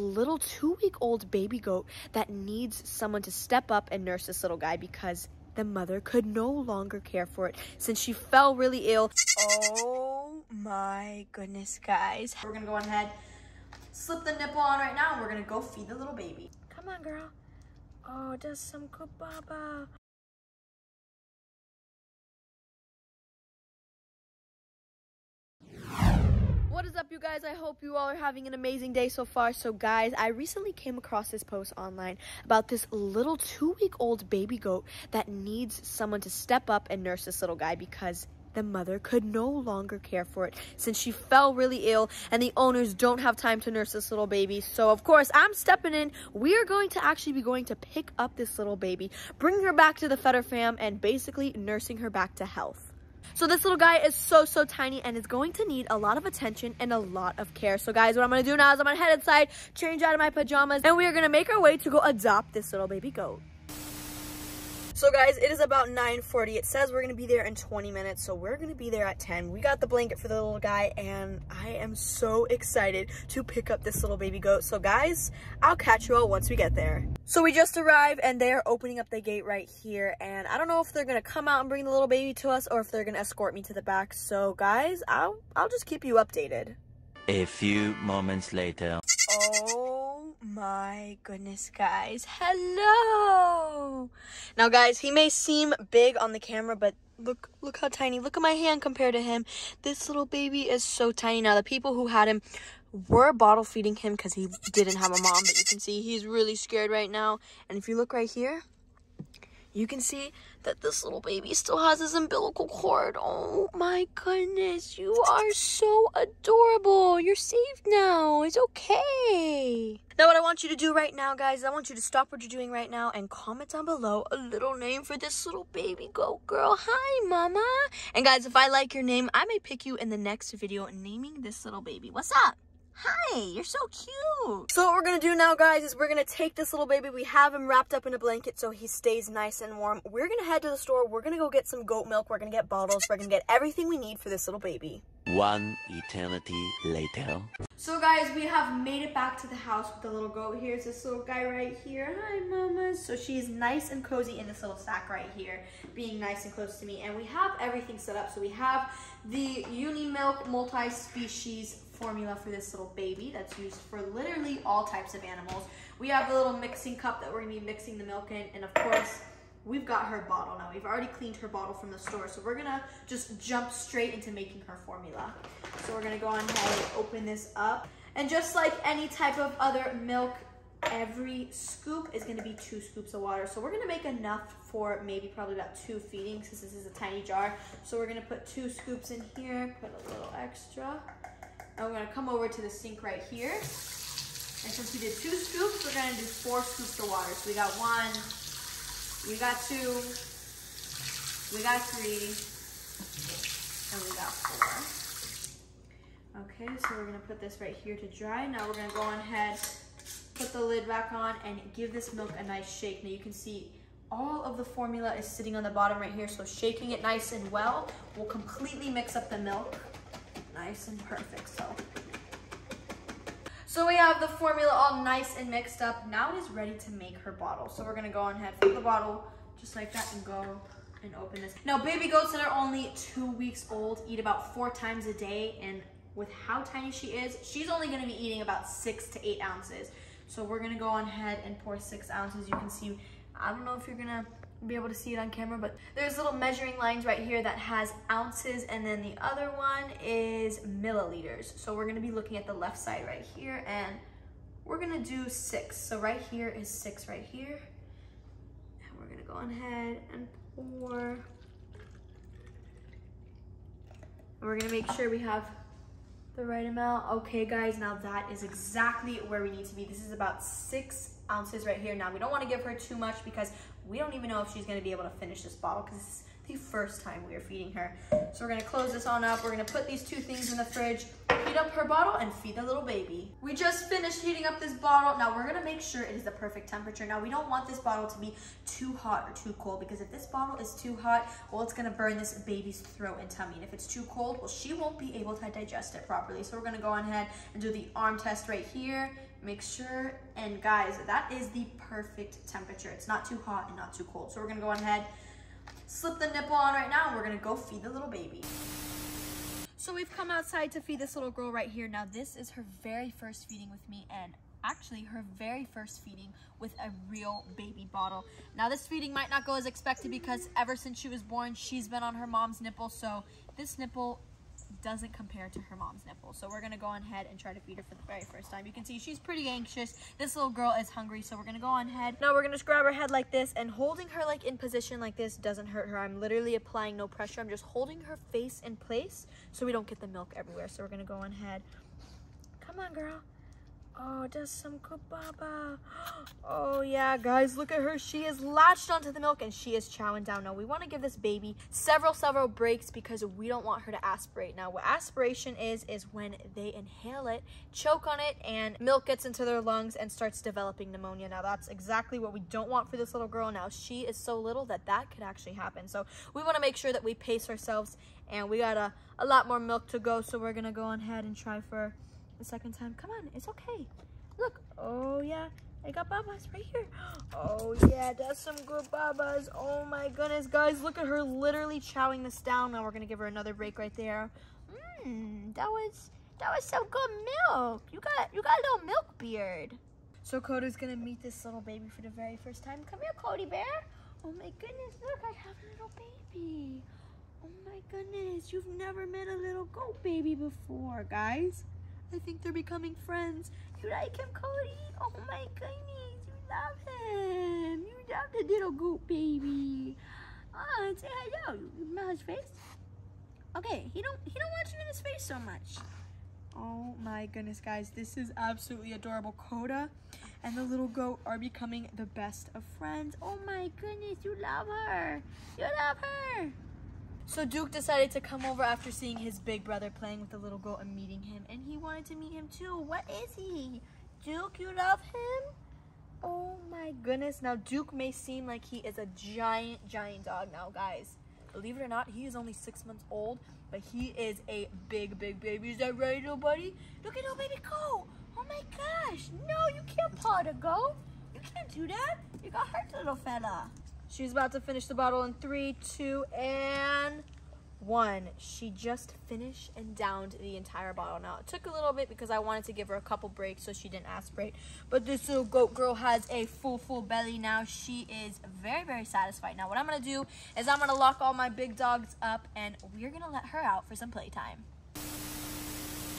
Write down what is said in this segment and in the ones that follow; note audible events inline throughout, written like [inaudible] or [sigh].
little two week old baby goat that needs someone to step up and nurse this little guy because the mother could no longer care for it since she fell really ill. Oh my goodness, guys. We're gonna go ahead, slip the nipple on right now, and we're gonna go feed the little baby. Come on, girl. Oh, that's some good baba. Guys? I hope you all are having an amazing day so far. So, guys, I recently came across this post online about this little two week old baby goat that needs someone to step up and nurse this little guy because the mother could no longer care for it since she fell really ill and the owners don't have time to nurse this little baby. So, of course, I'm stepping in. We are going to actually be going to pick up this little baby, bring her back to the Feder fam, and basically nursing her back to health. So this little guy is so, so tiny and is going to need a lot of attention and a lot of care. So guys, what I'm to do now is I'm to head inside, change out of my pajamas, and we are to make our way to go adopt this little baby goat. So guys, it is about 9.40. It says we're going to be there in 20 minutes, so we're going to be there at 10. We got the blanket for the little guy, and I am so excited to pick up this little baby goat. So guys, I'll catch you all once we get there. So we just arrived, and they are opening up the gate right here, and I don't know if they're going to come out and bring the little baby to us, or if they're going to escort me to the back. So guys, I'll, I'll just keep you updated. A few moments later. Oh my goodness, guys. Hello. Now, guys, he may seem big on the camera, but look look how tiny. Look at my hand compared to him. This little baby is so tiny. Now, the people who had him were bottle feeding him because he didn't have a mom, but you can see he's really scared right now. And if you look right here, you can see that this little baby still has his umbilical cord. Oh my goodness, you are so adorable. You're saved now. It's okay. Now what I want you to do right now, guys, I want you to stop what you're doing right now and comment down below a little name for this little baby goat girl. Hi, mama. And guys, if I like your name, I may pick you in the next video naming this little baby. What's up? Hi, you're so cute. So what we're gonna do now, guys, is we're gonna take this little baby. We have him wrapped up in a blanket so he stays nice and warm. We're gonna head to the store. We're gonna go get some goat milk. We're gonna get bottles. We're gonna get everything we need for this little baby. One eternity later. So guys, we have made it back to the house with the little goat. Here's this little guy right here. Hi, mama. So she's nice and cozy in this little sack right here, being nice and close to me. And we have everything set up. So we have the Uni Milk multi-species formula for this little baby that's used for literally all types of animals. We have a little mixing cup that we're gonna be mixing the milk in, and of course, we've got her bottle now. We've already cleaned her bottle from the store, so we're gonna just jump straight into making her formula. So we're gonna go on ahead and open this up. And just like any type of other milk, every scoop is gonna be two scoops of water. So we're gonna make enough for maybe probably about two feedings since this is a tiny jar. So we're gonna put two scoops in here, put a little extra. And we're gonna come over to the sink right here. And since we did two scoops, we're gonna do four scoops of water. So we got one, we got two, we got three, and we got four. Okay, so we're gonna put this right here to dry. Now we're gonna go on ahead, put the lid back on, and give this milk a nice shake. Now you can see all of the formula is sitting on the bottom right here, so shaking it nice and well will completely mix up the milk nice and perfect. So, so we have the formula all nice and mixed up. Now it is ready to make her bottle. So we're gonna go on ahead, fill the bottle just like that and go and open this. Now baby goats that are only two weeks old eat about four times a day and with how tiny she is, she's only gonna be eating about six to eight ounces. So we're gonna go on ahead and pour six ounces. You can see, I don't know if you're gonna be able to see it on camera, but there's little measuring lines right here that has ounces, and then the other one is milliliters. So we're gonna be looking at the left side right here, and we're gonna do six. So right here is six right here. And we're gonna go ahead and pour. And we're gonna make sure we have the right amount. Okay, guys, now that is exactly where we need to be. This is about six ounces right here. Now, we don't want to give her too much because we don't even know if she's going to be able to finish this bottle because this is the first time we are feeding her. So we're going to close this on up. We're going to put these two things in the fridge, heat up her bottle, and feed the little baby. We just finished heating up this bottle. Now, we're going to make sure it is the perfect temperature. Now, we don't want this bottle to be too hot or too cold because if this bottle is too hot, well, it's going to burn this baby's throat and tummy. And if it's too cold, well, she won't be able to digest it properly. So we're going to go ahead and do the arm test right here Make sure, and guys, that is the perfect temperature. It's not too hot and not too cold. So we're gonna go ahead, slip the nipple on right now, and we're gonna go feed the little baby. So we've come outside to feed this little girl right here. Now this is her very first feeding with me and actually her very first feeding with a real baby bottle. Now this feeding might not go as expected because ever since she was born, she's been on her mom's nipple. So this nipple doesn't compare to her mom's nipple. So we're gonna go on ahead and try to feed her for the very first time. You can see she's pretty anxious. This little girl is hungry, so we're gonna go on ahead. Now we're gonna just grab her head like this and holding her like in position like this doesn't hurt her. I'm literally applying no pressure. I'm just holding her face in place so we don't get the milk everywhere. So we're gonna go on ahead. Come on, girl. Oh, does some good baba. [gasps] Oh yeah, guys, look at her. She is latched onto the milk and she is chowing down. Now we want to give this baby several, several breaks because we don't want her to aspirate. Now what aspiration is, is when they inhale it, choke on it, and milk gets into their lungs and starts developing pneumonia. Now that's exactly what we don't want for this little girl. Now she is so little that that could actually happen. So we want to make sure that we pace ourselves and we got a, a lot more milk to go. So we're going to go ahead and try for the second time. Come on, it's okay. Look, oh yeah, I got babas right here. [gasps] Oh yeah, that's some good babas. Oh my goodness, guys, look at her literally chowing this down. Now we're gonna give her another break right there. Mmm, that was that was some good milk. You got you got a little milk beard. So Cody's gonna meet this little baby for the very first time. Come here, Cody Bear. Oh my goodness, look, I have a little baby. Oh my goodness, you've never met a little goat baby before, guys. I think they're becoming friends. You like him, Cody? Oh my goodness, you love him. You love the little goat baby. Oh, say hello. You smell his face? Okay, he don't he don't want you in his face so much. Oh my goodness, guys, this is absolutely adorable. Cody and the little goat are becoming the best of friends. Oh my goodness, you love her. You love her. So Duke decided to come over after seeing his big brother playing with the little girl and meeting him. And he wanted to meet him too. What is he? Duke, you love him? Oh my goodness. Now Duke may seem like he is a giant, giant dog now, guys. Believe it or not, he is only six months old, but he is a big, big baby. Is that right, little buddy? Look at little baby go. Oh my gosh. No, you can't paw the goat. You can't do that. You got hurt, little fella. She's about to finish the bottle in three, two, and one. She just finished and downed the entire bottle. Now, it took a little bit because I wanted to give her a couple breaks so she didn't aspirate. But this little goat girl has a full, full belly now. She is very, very satisfied. Now, what I'm going to do is I'm going to lock all my big dogs up and we're going to let her out for some playtime.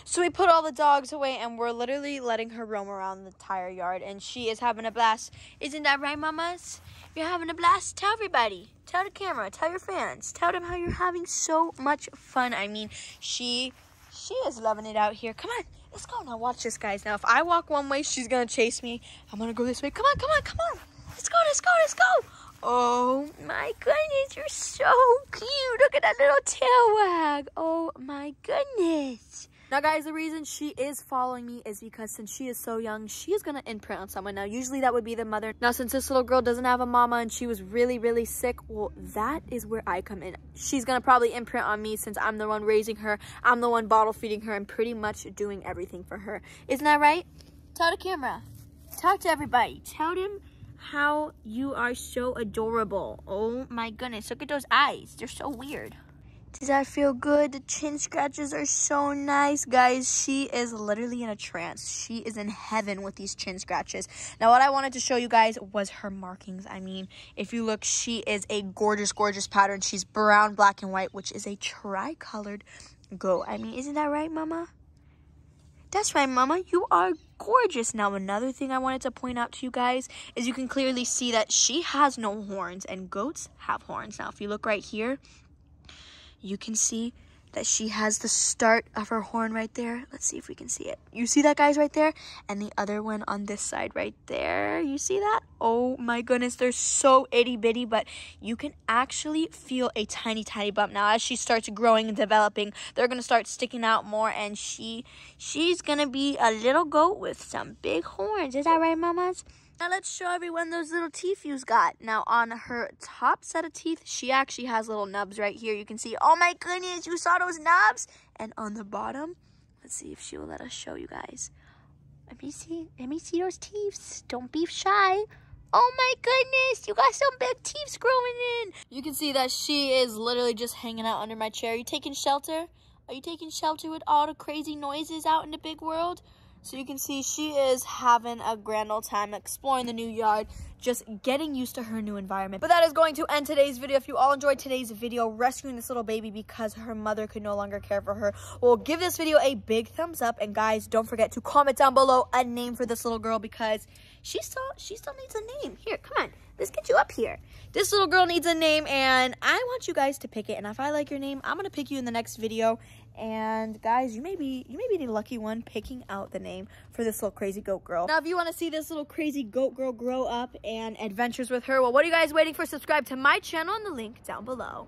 So we put all the dogs away and we're literally letting her roam around the entire yard and she is having a blast. Isn't that right, mamas? You're having a blast. Tell everybody. Tell the camera. Tell your fans. Tell them how you're having so much fun. I mean, she she is loving it out here. Come on. Let's go. Now watch this, guys. Now, if I walk one way, she's going to chase me. I'm going to go this way. Come on, come on, come on. Let's go, let's go, let's go. Oh, my goodness. You're so cute. Look at that little tail wag. Oh, my goodness. Now, guys, the reason she is following me is because since she is so young, she is going to imprint on someone. Now, usually that would be the mother. Now, since this little girl doesn't have a mama and she was really, really sick, well, that is where I come in. She's going to probably imprint on me since I'm the one raising her. I'm the one bottle feeding her and pretty much doing everything for her. Isn't that right? Tell the camera. Talk to everybody. Tell them how you are so adorable. Oh my goodness. Look at those eyes. They're so weird. Does that feel good? The chin scratches are so nice, guys. She is literally in a trance. She is in heaven with these chin scratches. Now, what I wanted to show you guys was her markings. I mean, if you look, she is a gorgeous, gorgeous pattern. She's brown, black, and white, which is a tri-colored goat. I mean, isn't that right, Mama? That's right, Mama. You are gorgeous. Now, another thing I wanted to point out to you guys is you can clearly see that she has no horns, and goats have horns. Now, if you look right here, you can see that she has the start of her horn right there. Let's see if we can see it. You see that, guys, right there? And the other one on this side right there. You see that? Oh my goodness, they're so itty bitty, but you can actually feel a tiny, tiny bump. Now, as she starts growing and developing, they're going to start sticking out more, and she, she's going to be a little goat with some big horns. Is that right, mamas? Now let's show everyone those little teeth you've got. Now on her top set of teeth, she actually has little nubs right here. You can see, oh my goodness, you saw those nubs? And on the bottom, let's see if she will let us show you guys. Let me see. Let me see those teeth. Don't be shy. Oh my goodness, you got some big teeth growing in. You can see that she is literally just hanging out under my chair. Are you taking shelter? Are you taking shelter with all the crazy noises out in the big world? So you can see she is having a grand old time exploring the new yard, just getting used to her new environment. But that is going to end today's video. If you all enjoyed today's video, rescuing this little baby because her mother could no longer care for her, well, give this video a big thumbs up. And guys, don't forget to comment down below a name for this little girl because she still, she still needs a name. Here, come on. Let's get you up here. This little girl needs a name and I want you guys to pick it. And if I like your name, I'm going to pick you in the next video. And guys, you may be you may be the lucky one picking out the name for this little crazy goat girl. Now, if you want to see this little crazy goat girl grow up and adventures with her, well, what are you guys waiting for? Subscribe to my channel and the link down below.